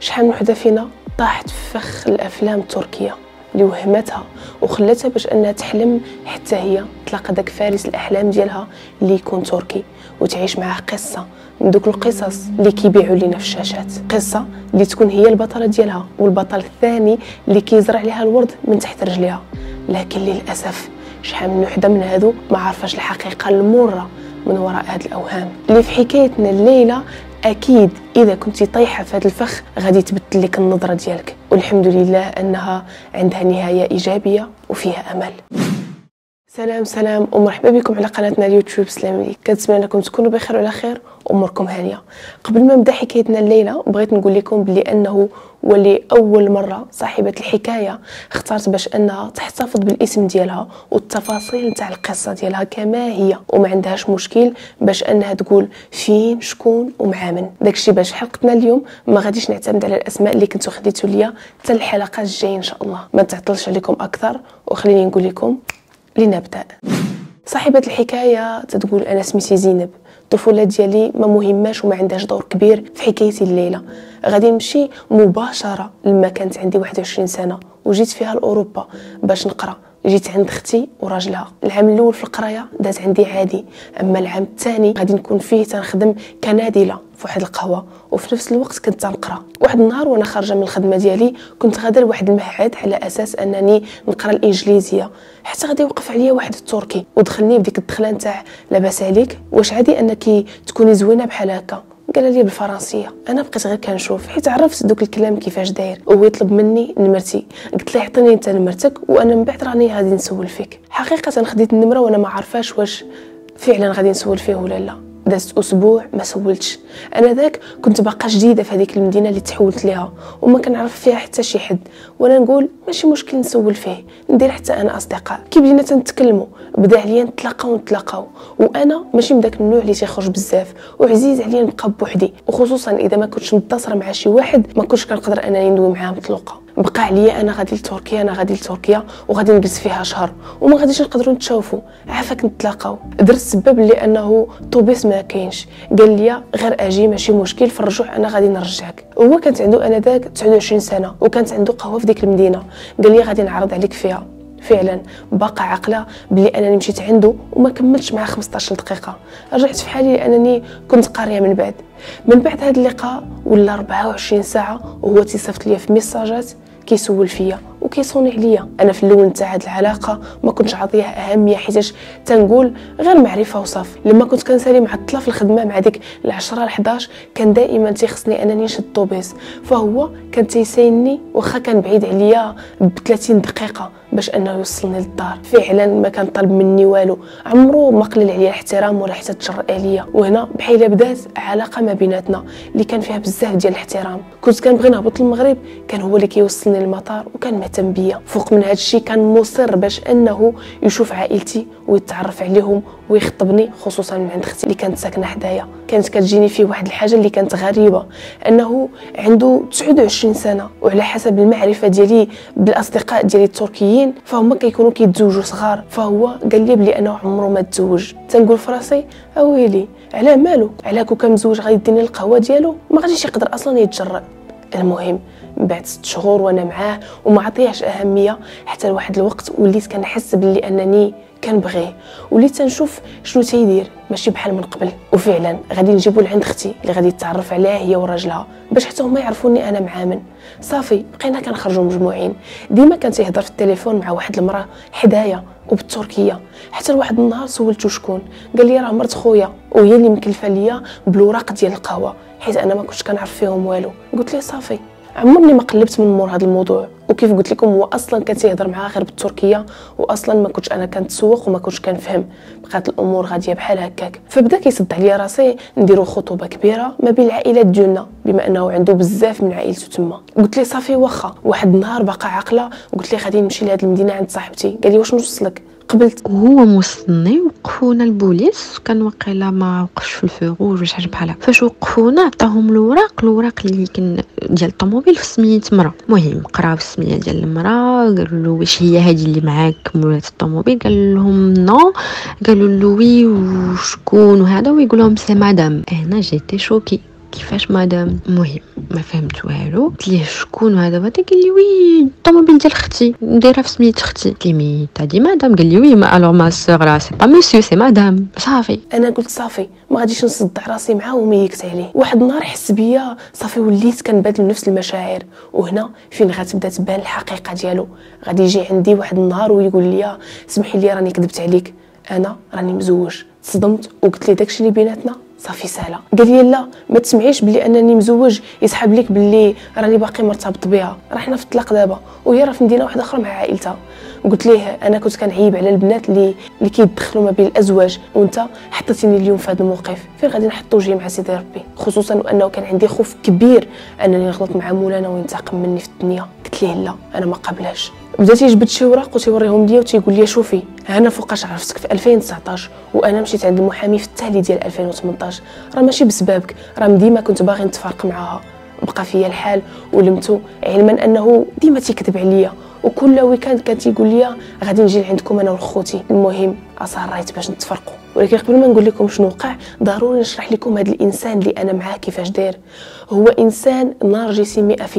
شحال من وحدة فينا طاحت في فخ الأفلام التركية اللي وهمتها وخلتها باش أنها تحلم حتى هي. تلاقى داك فارس الأحلام ديالها اللي يكون تركي وتعيش معاه قصة من دوك القصص اللي كيبيعوا لينا في الشاشات. قصة اللي تكون هي البطلة ديالها والبطل الثاني اللي كيزرع لها الورد من تحت رجليها. لكن للأسف شحال من وحدة من هادو ما عارفاش الحقيقة المرة من وراء هاد الأوهام. اللي في حكايتنا الليلة أكيد إذا كنتي طايحة في هذا الفخ غادي تبدل لك النظرة ديالك والحمد لله أنها عندها نهاية إيجابية وفيها أمل. سلام سلام ومرحبا بكم على قناتنا اليوتيوب سلام عليك كنتمنى انكم تكونوا بخير وعلى خير أموركم هانية. قبل ما نبدأ حكايتنا الليلة بغيت نقول لكم بلي أنه ولي أول مرة صاحبة الحكاية اختارت باش أنها تحتفظ بالاسم ديالها والتفاصيل نتاع القصة ديالها كما هي وما عندهاش مشكل باش أنها تقول فين شكون ومع من. داكشي باش حلقتنا اليوم ما غاديش نعتمد على الأسماء اللي كنتو خديتو ليا حتى الحلقة الجاية إن شاء الله. ما تعطلش عليكم أكثر وخليني نقول لكم لنبدأ. صاحبة الحكاية تتقول أنا سميتي زينب. الطفولة ديالي ما مهماش وما عندهاش دور كبير في حكايتي الليلة. غادي نمشي مباشرة لما كانت عندي 21 سنة وجيت فيها لأوروبا باش نقرأ. جيت عند أختي وراجلها. العام الأول في القراية داز عندي عادي. أما العام الثاني غادي نكون فيه تنخدم كنادلة. في واحد القهوة وفي نفس الوقت كنت تنقرأ. واحد النهار وأنا خارجة من الخدمة ديالي كنت غادا لواحد المعهد على أساس أنني نقرأ الإنجليزية. حتى غادي يوقف عليا واحد التركي ودخلني بديك الدخلة نتاع لاباس عليك. واش عادي أنك تكوني زوينة بحال هكا؟ قال لي بالفرنسية. أنا بقيت غير كنشوف حيت عرفت دوك الكلام كيفاش داير. وهو يطلب مني نمرتي. قلت له عطيني أنت نمرتك وأنا من بعد راني غادي نسول فيك حقيقة خديت النمرة وأنا ما عارفاش واش فعلا غادي نسول فيه ولا لا. دازت أسبوع ما سولتش. أنا ذاك كنت باقا جديدة في هذيك المدينة اللي تحولت ليها وما كنعرف فيها حتى شي حد. وأنا نقول ماشي مشكل نسول فيه ندير حتى أنا أصدقاء. كي بدينا تنتكلموا بدا عليا نتلاقاو نتلاقاو. وأنا ماشي من داك النوع اللي تيخرج بزاف وعزيز عليا نبقى بوحدي. وخصوصا إذا ما كنتش متصله مع شي واحد ما كنتش كنقدر أنني ندوي معاه مطلوقه بقى عليا أنا غادي لتركيا أنا غادي لتركيا وغادي نجلس فيها شهر. وما غاديش نقدروا نتشوفوا. عافاك نتلاقاو. درت السبب لأنه طوبيس ما كاينش. قال لي غير أجي ماشي مشكل في الرجوع أنا غادي نرجعك. هو كانت عنده أنا ذاك 29 سنة وكانت عنده قهوة في ديك المدينة. قال لي غادي نعرض عليك فيها. فعلا. باقا عاقلة بلي أنني مشيت عنده وما كملتش معاه 15 دقيقة. رجعت في حالي لأنني كنت قارية من بعد. من بعد هذا اللقاء ولا 24 ساعة وهو تيصيفط لي في ميساجات كيسول فيا وكيصوني عليا. أنا في الأول نتاع هاد العلاقة ما كنتش عاطيها أهمية حيتاش تنقول غير معرفة وصافي. لما كنت كنسالي معطله في الخدمة مع ديك ال10 ل11 كان دائما تيخصني أنني نشد الطوبيس فهو كان تيسايني واخا كان بعيد عليا ب 30 دقيقة. باش انه يوصلني للدار. فعلا ما كان طالب مني والو. عمرو ما قلل عليا الاحترام ولا حتى تجرأ عليا. وهنا بحال بدات علاقة ما بيناتنا اللي كان فيها بزاف ديال الاحترام. كنت كنبغي نهبط للمغرب كان هو اللي كيوصلني للمطار وكان مهتم بيا. فوق من هذا الشيء كان مصر باش انه يشوف عائلتي ويتعرف عليهم ويخطبني خصوصا من عند أختي اللي كانت ساكنة حدايا. كانت كتجيني فيه واحد الحاجة اللي كانت غريبة أنه عنده 29 سنة وعلى حسب المعرفة ديالي بالأصدقاء ديالي التركيين فهما كيكونوا كيتزوجوا صغار. فهو قال لي بلي انه عمره ما تزوج. تنقول في راسي أويلي على مالو؟ على كون مزوج غادي يديني القهوة ديالو؟ ما غاديش يقدر أصلا يتجرأ. المهم من بعد ست شهور وأنا معاه وما عطيهاش أهمية. حتى لواحد الوقت وليت كنحس بلي أنني كنبغيه وليت تنشوف شنو تيدير ماشي بحال من قبل. وفعلا غادي نجيبو لعند أختي اللي غادي تتعرف عليها هي وراجلها باش حتى هما يعرفوني أنا مع من. صافي بقينا كنخرجوا مجموعين. ديما كان تيهضر في التليفون مع واحد المرأة حدايا وبالتركية. حتى لواحد النهار سولتو شكون. قال لي راه مرت خويا وهي اللي مكلفة ليا بالوراق ديال القهوة حيت أنا ما كنتش كنعرف فيهم والو. قلت ليه صافي. عمرني ما قلبت من مور هذا الموضوع. وكيف قلت لكم هو أصلا كان تيهضر معاه غير بالتركية واصلا ما كنتش أنا كنتسوق وما كنتش كنفهم بقات الأمور غادية بحال هكاك. فبدا كيصدع ليا راسي نديرو خطوبة كبيرة ما بين العائلات ديالنا بما أنه عنده بزاف من عائلته تما. قلت ليه صافي واخا واحد النهار باقا عاقلة قلت ليه غادي نمشي لهاد المدينة عند صاحبتي؟ قال لي واش نوصلك؟ قبلت وهو موصلني وقفونا البوليس كان واقيلا ما وقفش في الفيغوج ولا شي حاجة بحال فاش وقفونا عطاهم الوراق الوراق اللي كان ديال الطوموبيل في سمية مرا المهم قراو السميه ديال المرا قالوا له واش هي هذه اللي معاك مولات الطوموبيل؟ قال لهم non قالوا له oui وشكون وهذا؟ ويقول لهم c'est madame هنا j'étais choquée. كيفاش مدام؟ المهم ما فهمت والو. قلت ليه شكون هذا؟ هذا قال لي oui الطوموبيل ديال أختي نديرها في سميت أختي قلت لي mais t'as dit madame؟ قال لي oui mais alors ma sœur راه c'est pas monsieur c'est madame صافي. أنا قلت صافي ما غاديش نصدع راسي معاه وميكت عليه. واحد النهار حس بيا صافي وليت كنبادل نفس المشاعر. وهنا فين غتبدا تبان الحقيقة ديالو؟ غادي يجي عندي واحد النهار ويقول لي سمحي لي راني كذبت عليك. أنا راني مزوج. تصدمت وقلت لي داكشي اللي بيناتنا؟ صافي سهلة. قال لي لا ما تسمعيش بلي أنني مزوج يسحب لك بلي راني باقي مرتبط بها. راه حنا في الطلاق دابا. وهي راه في مدينة واحدة أخرى مع عائلتها. قلت ليه أنا كنت كنعيب على البنات اللي اللي كيدخلوا ما بين الأزواج. وأنت حطيتيني اليوم في هذا الموقف. فين غادي نحط وجهي مع سيدي ربي؟ خصوصا وأنه كان عندي خوف كبير أنني نغلط مع مولانا وينتقم مني في الدنيا. قلت ليه لا أنا ما قابلهاش. بدا تيجبد شي وراق وتيوريهم ليا وتيقول لي شوفي أنا فوقاش عرفتك في 2019 وأنا مشيت عند المحامي في التالي ديال 2018 راه ماشي بسببك راه ديما كنت باغي نتفارق معاها. بقى فيا الحال ولمتو علما أنه ديما تيكذب عليا. وكل week-end كان تيقول لي غادي نجي لعندكم أنا وخوتي المهم اصريت باش نتفرقوا. ولكن قبل ما نقول لكم شنو وقع ضروري نشرح لكم هذا الإنسان اللي أنا معاه كيفاش داير. هو إنسان نرجسي 100%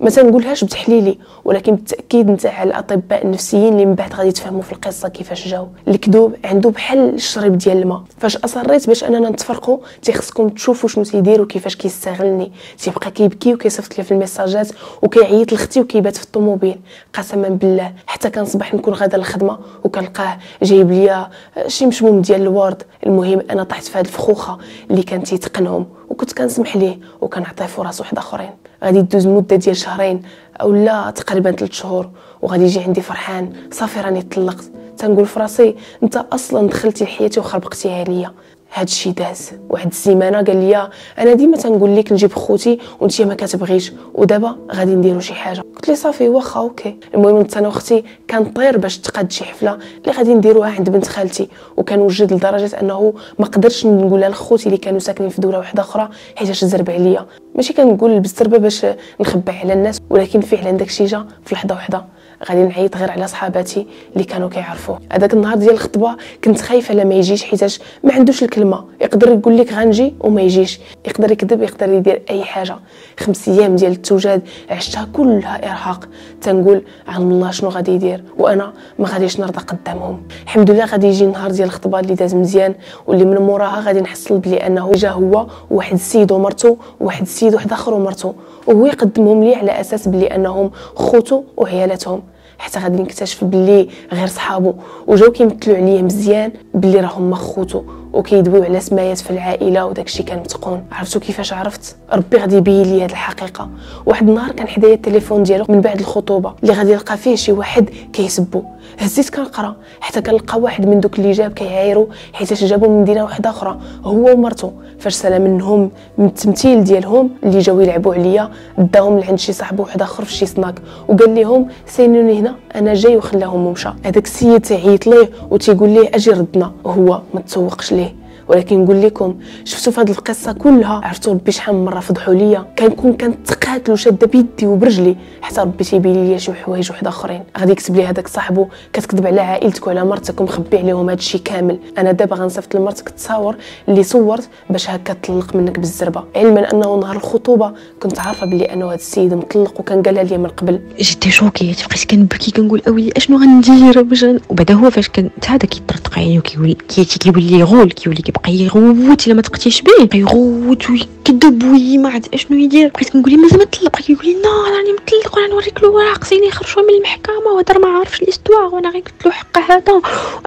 ما تنقولهاش بتحليلي ولكن بالتأكيد نتاع الأطباء النفسيين اللي من بعد غادي تفهموا في القصة كيفاش جاو. الكذوب عنده بحال الشريب ديال الماء. فاش أصريت باش أننا نتفرقوا تيخصكم تشوفوا شنو تيدير وكيفاش كيستغلني. تيبقى كيبكي وكيصيفط لي في الميساجات وكيعيط لختي وكيبات في الطوموبيل. قسما بالله حتى كنصبح نكون غادا للخدمه وكنلقاه جايب ليا شي مشموم ديال الورد المهم أنا طحت في هذه الفخوخة اللي كان تيتقنهم وكنت كنسمح ليه وكنعطيه فرص واحد أخرين. غادي دوز مدة ديال شهرين أو لا تقريبا ثلاث شهور وغادي يجي عندي فرحان. صافي راني طلقت تنقول في راسي أنت أصلا دخلتي لحياتي وخربقتيها ليا. هاد الشيء داز. واحد السيمانه قال لي أنا ديما تنقول لك نجيب خوتي وانت ما كتبغيش. ودابا غادي نديرو شي حاجة. قلت لي صافي واخا OK. المهم انت أنا وأختي كنطير باش تقاد شي حفلة اللي غادي نديروها عند بنت خالتي. وكنوجد لدرجة أنه ما قدرتش نقولها لخوتي اللي كانوا ساكنين في دولة واحدة أخرى حيت زرب عليا. ماشي كنقول بالزربه باش نخبع على الناس ولكن فعلا داكشي جا في لحظة واحدة. غادي نعيط غير على صحاباتي اللي كانوا كيعرفوه. هذاك النهار ديال الخطبة كنت خايفة لا ما يجيش حيتاش ما عندوش الكلمة. يقدر يقول لك غنجي وما يجيش. يقدر يكذب يقدر يدير أي حاجة. خمس أيام ديال التوجاد عشتها كلها إرهاق. تنقول عن الله شنو غادي يدير وأنا ما غاديش نرضى قدامهم. الحمد لله غادي يجي النهار ديال الخطبة اللي داز مزيان واللي من موراها غادي نحصل بلي أنه جا هو وواحد السيد ومرته وواحد السيد واحد آخر ومرته. وهو يقدمهم لي على أساس بلي أنهم خوتو وعيالاتهم. حتى غادي نكتشف بلي غير صحابو. وجاو كيمثلوا عليه مزيان بلي راهم مخوتو وكيدويو على سمايات في العائلة وداك الشيء كان متقون. عرفتو كيفاش عرفت؟ ربي غادي يبين لي هذه الحقيقة. واحد النهار كان حدايا التليفون ديالو من بعد الخطوبة. اللي غادي يلقى فيه شي واحد كيسبو. هزيت كنقرا حتى كنلقى واحد من دوك اللي جاب كيعايرو حيت جابو من مدينة واحدة أخرى هو ومرته. فاش سالا منهم من التمثيل ديالهم اللي جاو يلعبوا عليا داهم لعند شي صاحب واحد آخر في شي سناك. وقال لهم سينوني هنا أنا جاي وخلاهم ومشى هذاك السيد تيعيط ليه وتيقول ليه أجي ردنا. وهو ما تسوقش ليه. ولكن نقول لكم شفتوا في هذه القصة كلها؟ عرفتوا ربي شحال من مرة فضحوا ليا؟ كنكون كنتقاتل شاده بيدي وبرجلي. حتى ربي تيبين لي شي حوايج واحد آخرين. غادي يكتب لي هذاك صاحبو كتكذب على عائلتك وعلى مرتك ومخبي عليهم هذا الشيء كامل. أنا دابا غنصيفط لمرتك التصاور اللي صورت باش هكا تطلق منك بالزربة. علما أنه نهار الخطوبة كنت عارفة بلي أنه هذا السيد مطلق وكان قالها لي من قبل. جيت شوكي بقيت كنبكي كنقول أوي أشنو غندير؟ وبعدا هو فاش كان هذا كيطرطق عيني وكيولي كيولي غول كيولي كيبقى يغوت إلا ما تقتيش به. يغوت ويكذب وي ما عرفت أشنو يدير؟ بقيت كنقول لي مازال ما طلق كيقول لي لا راني مطلق وأنا نوريك الوراق. سيني خرجوا من المحكمة وهذا ما عارفش ليستوار وأنا غير قلت له حق هذا.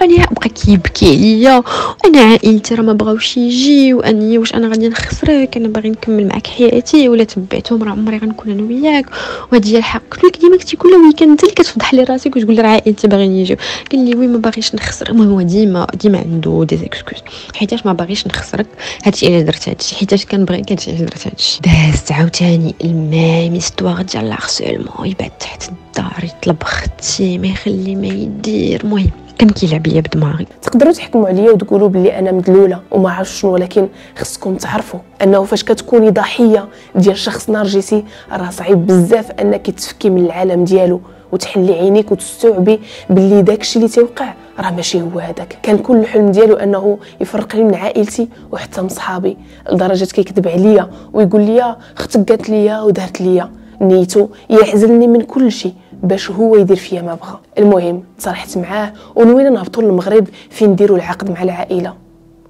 وأنا بقى كيبكي عليا. وأنا عائلتي راه ما بغاوش يجي. وأني واش أنا غادي نخسرك؟ أنا باغي نكمل معاك حياتي. ولا تبعتهم راه عمري غنكون أنا وياك. وهادي الحق. قلت لك ديما كنتي كل ويكاند انت اللي كتفضح لي راسك وتقول لي راه عائلتي باغيين يجيو. قال لي وي ما باغيش نخسر. المهم هو ديما ديما عنده دي زيكسكوز حيتاش ما باغيش نخسرك؟ هادشي علاش درت هادشي؟ حيتاش كنبغيك هادشي علاش درت هادشي؟ دازت عاوتاني الميم استواغ ديال لارسولمون يبعد تحت الدار يطلب ختي ما يخلي ما يدير. المهم كان كيلعب ليا بدماغي. تقدروا تحكموا عليا وتقولوا بلي أنا مدلولة وما عرفتش شنو ولكن خصكم تعرفوا أنه فاش كتكوني ضحية ديال شخص نرجسي راه صعيب بزاف أنك تفكي من العالم ديالو. وتحلي عينيك وتستوعبي باللي داكشي اللي تيوقع راه ماشي هو هذاك كان كل الحلم ديالو أنه يفرقني من عائلتي وحتى من صحابي لدرجة كيكذب عليا ويقول لي أختك قالت لي ودارت لي نيتو يعزلني من كل شيء باش هو يدير فيا ما بغى. المهم تصالحت معاه ونوينا نهبطوا للمغرب فين نديروا العقد مع العائلة.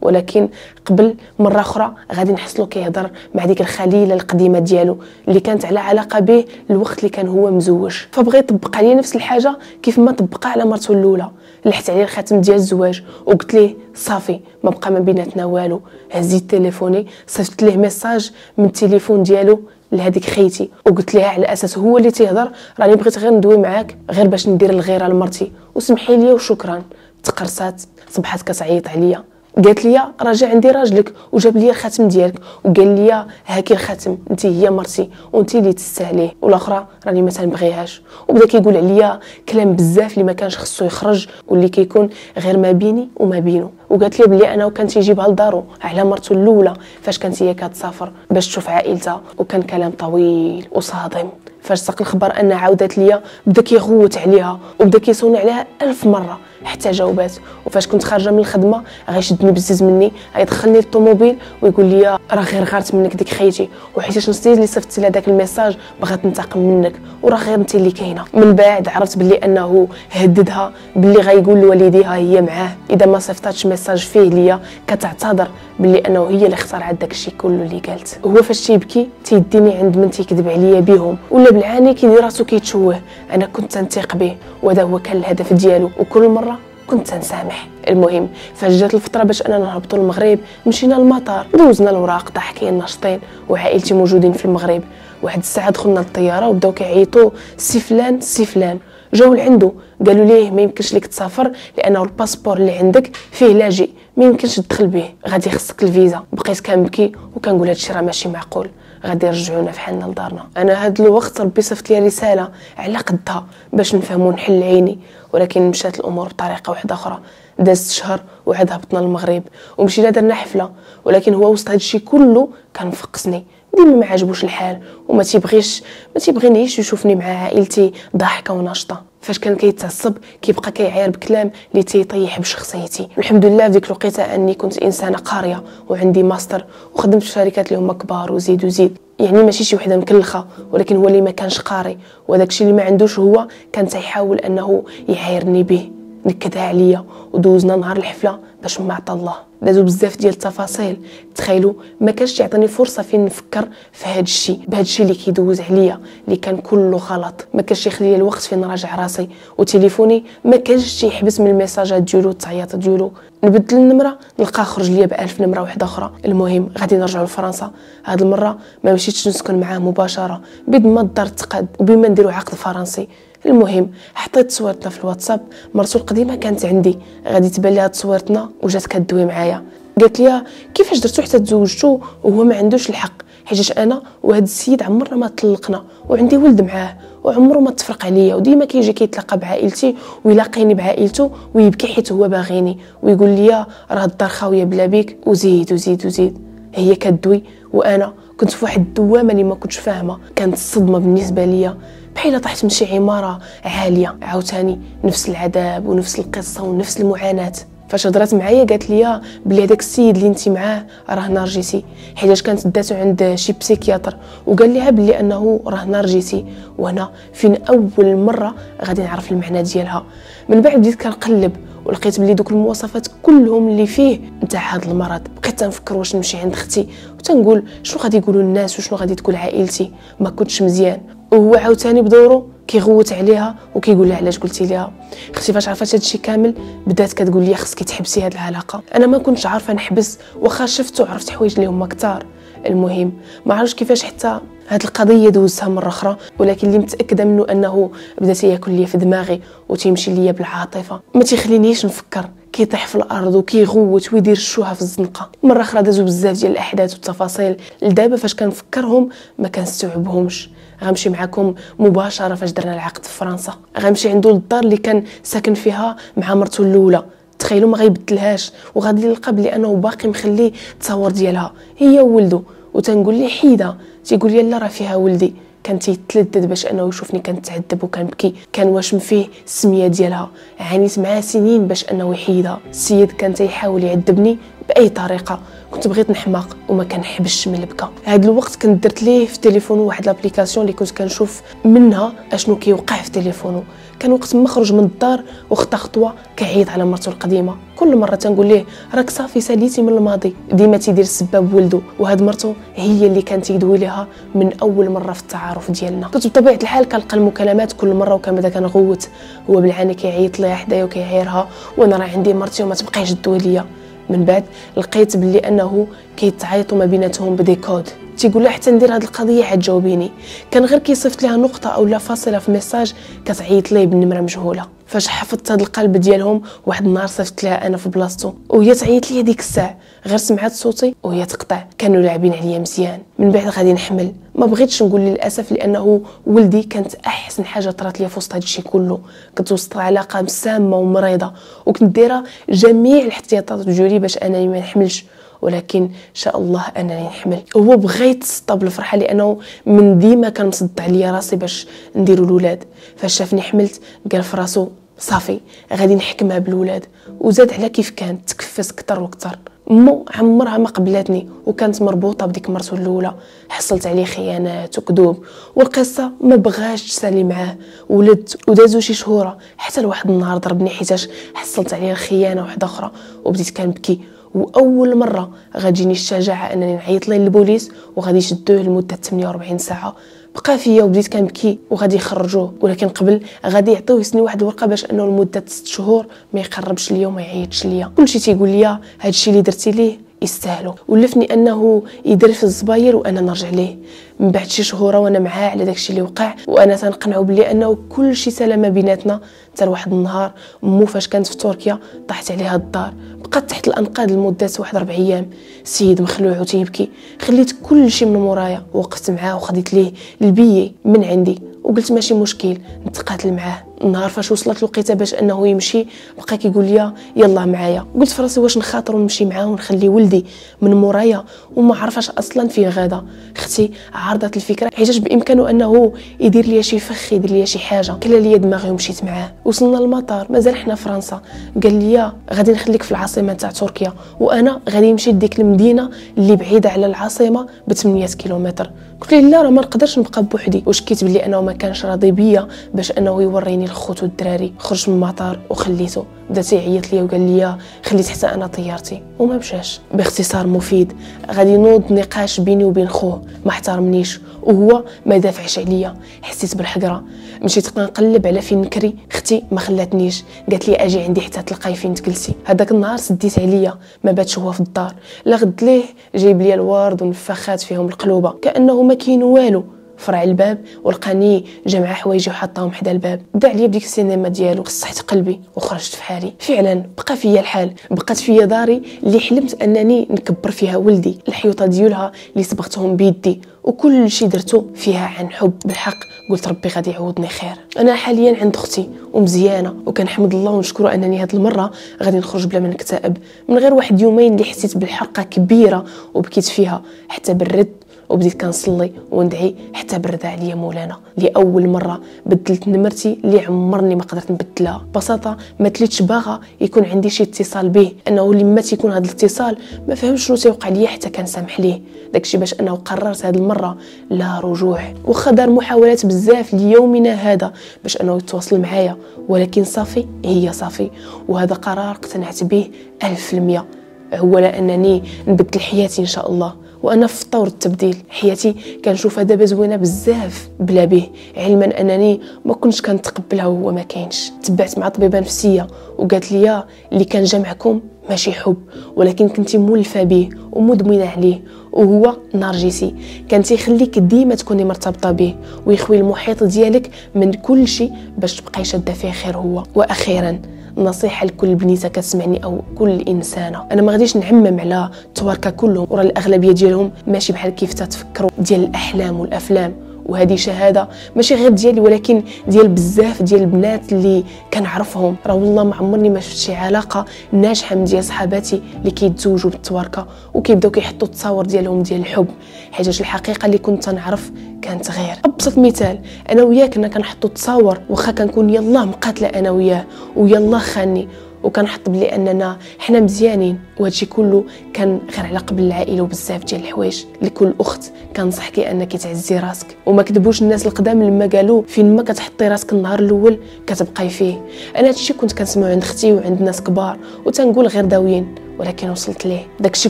ولكن قبل مرة أخرى غادي نحصلو كيهضر مع ديك الخليلة القديمة ديالو اللي كانت على علاقة به الوقت اللي كان هو مزوج. فبغى يطبق عليا نفس الحاجة كيف ما طبقها على مرته الأولى. لحت عليه الخاتم ديال الزواج وقلت ليه صافي ما بقى ما بيناتنا والو. هزيت تليفوني صيفط ليه ميساج من التليفون ديالو لهذيك خيتي وقلت لها على أساس هو اللي تيهضر راني بغيت غير ندوي معاك غير باش ندير الغيرة لمرتي. وسمحي لي وشكرا. تقرصات صبحات كتعيط عليا. قالت لي راجع عندي راجلك. وجاب لي الخاتم ديالك وقال لي هاكي الخاتم انت هي مرتي وانت اللي تستاهليه. والاخرى راني ما تنبغيهاش. وبدا كيقول عليا كلام بزاف اللي ما كانش خصو يخرج واللي كيكون غير ما بيني وما بينه وقالت لي بلي أنا وكان تيجيبها لدارو على مرته الأولى فاش كانت هي كتسافر باش تشوف عائلتها. وكان كلام طويل وصادم. فاش ساق الخبر ان عاودت ليا بدا كيغوت عليها وبدا كيصوني عليها ألف مرة. حتى جاوبات. وفاش كنت خارجة من الخدمة غيشدني بزز مني غيدخلني للطوموبيل ويقول لي راه غير غارت منك ديك خيتي وحيتاش نسيت اللي صيفطت لها داك ال message بغات ننتقم منك. وراه غير انت اللي كاينة. من بعد عرفت بلي أنه هددها بلي غيقول لوالديها هي معاه. إذا ما صيفطاتش message فيه ليا كتعتذر بلي أنه هي اللي اخترعت داك الشيء كله اللي قالت. هو فاش تيبكي تيديني عند من تيكذب عليا بهم ولا بالعاني كيدير راسو كيتشوه أنا كنت تنثق به وهذا هو كان الهدف ديالو. وكل مرة كنت تنسامح المهم فاش جات الفترة باش اننا نهبطوا للمغرب مشينا للمطار دوزنا الوراق ضاحكين ناشطين وعائلتي موجودين في المغرب. واحد الساعة دخلنا للطيارة وبداو كيعيطوا سي فلان سي فلان. جاو لعندو قالوا ليه ما يمكنش ليك تسافر لأنه الباسبور اللي عندك فيه لاجئ ما يمكنش تدخل به غادي يخصك الفيزا. بقيت كنبكي وكنقول هادشي راه ماشي معقول. غادي يرجعونا في حالنا لدارنا. أنا هاد الوقت ربي صيفط لي رسالة على قدها باش نفهم ونحل عيني. ولكن مشات الأمور بطريقة واحدة أخرى. دازت شهر وعاد هبطنا للمغرب ومشينا درنا حفلة. ولكن هو وسط هادشي كله كان فقسني ديما ما عجبوش الحال. وما تيبغيش ما تيبغينيش يشوفني مع عائلتي ضاحكة وناشطة. فاش كان كيتعصب كيبقى كيعاير بكلام اللي تيطيح بشخصيتي. الحمد لله في ديك الوقيته أني كنت إنسانة قارية وعندي ماستر وخدمت في شركات اللي هما كبار وزيد وزيد. يعني ماشي شي وحدة مكلخة ولكن هو اللي ما كانش قاري. وداك الشيء اللي ما عندوش هو كان تيحاول أنه يعايرني به. نكدها عليا ودوزنا نهار الحفلة باش ما الله. دازو بزاف ديال التفاصيل. تخيلوا ما كانش يعطيني فرصة فين نفكر في هذا الشيء بهذا الشيء اللي كيدوز عليا اللي كان كله غلط. ما كانش يخلي الوقت فين نراجع راسي. وتليفوني ما كانش تيحبس من الميساجات ديالو التعيطات ديالو. نبدل النمرة نلقى خرج ليا ب 1000 نمرة واحدة أخرى. المهم غادي نرجعوا لفرنسا. هاد المرة ما مشيتش نسكن معاه مباشرة. بيد ما الدار تقاد وبما نديروا عقد فرنسي. المهم حطيت صورتنا في الواتساب. مرتو القديمه كانت عندي. غادي تبان لها تصويرتنا وجات كدوي معايا. قالت لي كيفاش درتو حتى تزوجتو وهو ما عندوش الحق؟ حيتاش أنا وهذا السيد عمرنا ما طلقنا وعندي ولد معاه وعمره ما تفرق عليا وديما كيجي كيتلاقى بعائلتي ويلاقيني بعائلته ويبكي حيت هو باغيني ويقول لي راه الدار خاوية بلا بيك وزيد وزيد وزيد. هي كدوي وأنا كنت في واحد الدوامة اللي ما كنتش فاهمة. كانت الصدمة بالنسبة ليا. بحال طحت من شي عمارة عالية عاوتاني نفس العذاب ونفس القصة ونفس المعاناة. فاش هضرات معايا قالت لي بلي هذاك السيد اللي انت معاه راه نرجسي حيتاش كانت داتو عند شي بسيكياتر. وقال لها بلي أنه راه نرجسي وأنا فين أول مرة غادي نعرف المعنى ديالها. من بعد بديت كنقلب ولقيت بلي دوك المواصفات كلهم اللي فيه نتاع هذا المرض. بقيت تنفكر واش نمشي عند أختي وتنقول شنو غادي يقولوا الناس وشنو غادي تقول عائلتي. ما كنتش مزيان. وهو عاوتاني بدورو كيغوت عليها وكيقول لها علاش قلتي ليها. أختي فاش عرفت هادشي كامل بدات كتقول لي خصك تحبسي هاد العلاقة. أنا ما كنتش عارفة نحبس واخا شفت وعرفت حوايج اللي هما كتار المهم ما عرفتش كيفاش حتى هاد القضية دوزتها مرة أخرى ولكن اللي متأكدة منه أنه بدا تياكل ليا في دماغي وتيمشي ليا بالعاطفة. ما تيخلينيش نفكر كيطيح في الأرض وكيغوت ويدير الشوهة في الزنقة. مرة أخرى دازو بزاف ديال الأحداث والتفاصيل. لدابا فاش كنفكرهم ما كنستوعبهمش. غنمشي معكم مباشرة فاش درنا العقد في فرنسا. غنمشي عنده للدار اللي كان ساكن فيها مع مرته الأولى. تخيلوا ما غيبدلهاش وغادي يلقى بلي أنه باقي مخلي التصاور ديالها. هي وولده وتنقول لي حيدة. تيقول لي لا راه فيها ولدي. كان تيتلذذ باش أنه يشوفني كنتعذب وكنبكي. كان واشم فيه السمية ديالها. عانيت معاه سنين باش أنه يحيدها. السيد كان تيحاول يعذبني بأي طريقة. كنت بغيت نحماق وما كنحبش من البكا. هاد الوقت كنت درت ليه في تليفونه واحد l'application اللي كنت كنشوف منها أشنو كيوقع في تليفونه كان وقت ما خرج من الدار وخطا خطوه كيعيط على مرته القديمة. كل مرة تنقول ليه راك صافي ساليتي من الماضي ديما تيدير السباب ولده وهاد مرته هي اللي كان تيدوي لها من أول مرة في التعارف ديالنا. كنت بطبيعة الحال كنلقى المكالمات كل مرة وكنبدا كنغوت. هو بالعاني كيعيط ليا حدايا وكيعايرها وأنا راه عندي مرتي وما تبقايش تدوي ليا. من بعد لقيت باللي أنه كيتعيطوا ما بيناتهم ب des codes تيقول لها حتى ندير هذه القضية عاد جاوبيني. كان غير كيصيفط لها نقطة أو لا فاصلة في message كتعيط ليه بالنمره مجهولة. فاش حفظت هذا القلب ديالهم واحد النهار صيفط لها أنا في بلاصتو وهي تعيط لي ديك الساعة غير سمعت صوتي وهي تقطع. كانوا لاعبين عليا مزيان. من بعد غادي نحمل. ما بغيتش نقول للأسف لأنه ولدي كانت أحسن حاجة طرات لي في وسط هادشي كله. كنت وسط علاقة سامه ومريضة وكنت دايرة جميع الاحتياطات ديالي باش أنني ما نحملش. ولكن إن شاء الله أنني نحمل. هو بغيت تصطاب الفرحة لأنه من ديما كان مصدع عليا راسي باش نديرو الاولاد فاش شافني حملت قال في راسو صافي غادي نحكمها بالولاد. وزاد على كيف كانت تكفس أكثر وأكثر. مو عمرها ما قبلتني وكانت مربوطة بديك مرته الأولى. حصلت عليه خيانات وكذوب. والقصة ما بغاش تسالي معاه. ولد ودازو شي شهورة حتى لواحد النهار ضربني حيتاش حصلت عليه خيانة واحدة أخرى. وبديت كنبكي. وأول مرة غتجيني الشجاعه أنني نعيط ليه للبوليس وغادي يشدوه لمدة 48 ساعة. بقى فيا وبديت كنبكي وغادي يخرجوه ولكن قبل غادي يعطيوه يسني واحد الورقة باش أنه لمدة 6 شهور ما يقربش ليا وما يعيطش ليا. كلشي تيقول لي هادشي اللي درتي ليه يستاهلوا. ولفني أنه يدير في الزباير وأنا نرجع ليه. من بعد شي شهور وأنا معاه على داكشي اللي وقع وأنا تنقنعو بلي أنه كل شيء سلامه بيناتنا. حتى لواحد النهار مو فاش كانت في تركيا طاحت عليها الدار. بقات تحت الأنقاض لمدة واحد ربع أيام. السيد مخلوع وتيبكي. خليت كل شيء من مورايا وقفت معاه وخديت ليه البيي من عندي. وقلت ماشي مشكل نتقاتل معاه النهار فاش وصلت الوقيته باش أنه يمشي. بقى كيقول لي يلا معايا. قلت في راسي واش نخاطر ونمشي معاه ونخلي ولدي من مورايا وما عرفاش أصلا فين غادا أختي عرضت الفكرة حيتاش بإمكانه أنه يدير لي شي فخ يدير لي شي حاجة. كلا لي دماغي ومشيت معاه. وصلنا للمطار مازال حنا فرنسا. قال لي غادي نخليك في العاصمة تاع تركيا. وأنا غادي نمشي لديك المدينة اللي بعيدة على العاصمة ب 800 كيلومتر. قلت له لا راه ما نقدرش نبقى بوحدي. وشكيت بلي أنه ما كانش راضي بيا باش انه يوريني الخوت والدراري. خرج من المطار وخليته. بدا تيعيط ليا وقال لي خليت حتى أنا طيارتي. وما مشاش. باختصار مفيد. غادي نوض نقاش بيني وبين خوه. ما احترمنيش. وهو ما دافعش عليا. حسيت بالحقرة. مشيت كنقلب على فين نكري أختي ما خلاتنيش. قالت لي أجي عندي حتى تلقاي فين تجلسي. هذاك النهار سديت عليا. ما باتش هو في الدار. لا غد ليه. جايب لي الورد والنفاخات فيهم القلوبة. كأنه ما كاين والو. فرع الباب ولقاني جمع حوايجي وحطهم حدا الباب. بدا عليا بديك السينما ديالو قصحت قلبي وخرجت في حالي. فعلا بقى فيا الحال بقات فيا داري اللي حلمت أنني نكبر فيها ولدي الحيوطة ديالها اللي صبغتهم بيدي وكل شيء درته فيها عن حب. بالحق قلت ربي غادي يعوضني خير. أنا حاليا عند أختي ومزيانة وكنحمد الله ونشكره أنني هاد المرة غادي نخرج بلا ما نكتئب. من غير واحد يومين اللي حسيت بالحرقة كبيرة وبكيت فيها حتى برد وبديت كنصلي وندعي حتى برد عليا مولانا لاول مرة بدلت نمرتي اللي عمرني ما قدرت نبدلها. ببساطة ما تليتش باغا يكون عندي شي اتصال به أنه لما تيكون هذا الاتصال ما فهمش شنو تيوقع ليا حتى كنسامح ليه. داكشي باش أنه قررت هذه المرة لا رجوع. واخا دار محاولات بزاف ليومنا هذا باش أنه يتواصل معايا ولكن صافي هي صافي. وهذا قرار اقتنعت به ألف المية. هو لأنني نبدل حياتي إن شاء الله. وأنا في طور التبديل. حياتي كنشوفها دابا زوينة بزاف بلا به علما أنني ما كنتش كنتقبلها وهو ما كاينش. تبعت مع طبيبة نفسية وقالت لي اللي كان جمعكم ماشي حب ولكن كنتي مولفة به ومدمنة عليه وهو نرجسي كان تيخليك ديما تكوني مرتبطة به ويخوي المحيط ديالك من كل شيء باش تبقاي شادة فيه خير هو. وأخيرا نصيحة لكل بنيته كتسمعني أو كل إنسانة. أنا ما غاديش نعمم على التواركه كلهم ورا الأغلبية ديالهم ماشي بحال كيف تتفكروا ديال الأحلام والأفلام. وهذه شهادة ماشي غير ديالي ولكن ديال بزاف ديال البنات اللي كنعرفهم. راه والله ما عمرني ما شفت شي علاقة ناجحة من ديال صحاباتي اللي كيتزوجوا بالتواركة وكيبداو كيحطوا التصاور ديالهم ديال الحب. حيت الحقيقة اللي كنت تنعرف كانت غير. أبسط مثال أنا وياه كنا كنحطوا تصاور واخا كنكون يلاه مقاتلة أنا وياه ويلاه خاني وكنحط بلي أننا حنا مزيانين وهادشي كله كان غير على قبل العائلة وبزاف ديال الحوايج. لكل أخت كنصحك أنك تعزي راسك. وما كذبوش الناس القدام لما قالوا فين ما كتحطي راسك النهار الأول كتبقاي فيه. أنا هادشي كنت كنسمعو عند أختي وعند ناس كبار وتنقول غير داويين ولكن وصلت ليه. داكشي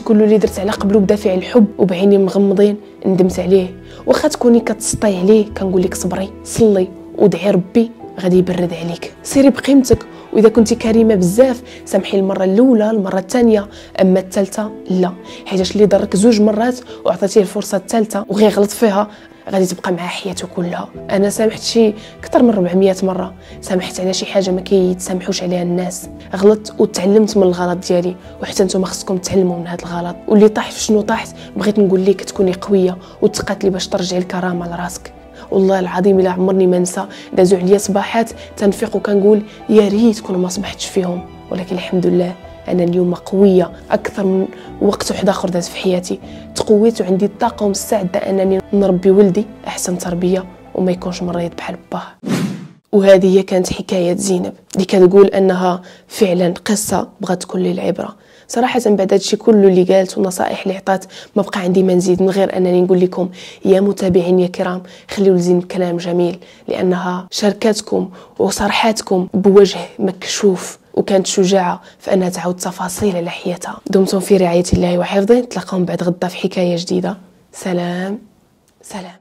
كله اللي درت على قبله بدافع الحب وبعيني مغمضين ندمت عليه. واخا تكوني كتسطي عليه كنقول لك صبري صلي ودعي ربي غادي يبرد عليك. سيري بقيمتك وإذا كنتي كريمة بزاف سامحي المرة الأولى المرة الثانية أما الثالثة لا. حيت اللي ضرك زوج مرات وعطيتيه الفرصة الثالثة وغير غلط فيها غادي تبقى مع حياته كلها. أنا سامحت شي أكثر من 400 مرة. سامحت على شي حاجة ما كيتسامحوش عليها الناس. غلطت وتعلمت من الغلط ديالي وحتى نتوما خصكم تعلموا من هذا الغلط. واللي طاح في شنو طاحت بغيت نقول لك تكوني قوية وتقاتلي باش ترجعي الكرامة لراسك. والله العظيم إلا عمرني ما نسى دازوا عليا صباحات تنفيق وكنقول يا ريت كون ما صبحتش فيهم. ولكن الحمد لله أنا اليوم قوية أكثر من وقت واحد آخر داز في حياتي. تقويت وعندي الطاقه ومستعده أنني نربي ولدي أحسن تربية وما يكونش مريض بحال باه. وهذه هي كانت حكاية زينب اللي كتقول أنها فعلا قصة بغات تكون لي العبره صراحة بعد هادشي كله اللي قالت والنصائح اللي عطات ما بقى عندي ما نزيد من غير أنني نقول لكم يا متابعين يا كرام خليو لزين كلام جميل لأنها شاركاتكم وصرحاتكم بوجه مكشوف وكانت شجاعة في أنها تعود تفاصيل على حياتها. دمتم في رعاية الله وحفظه تلقاهم بعد غدا في حكاية جديدة. سلام. سلام.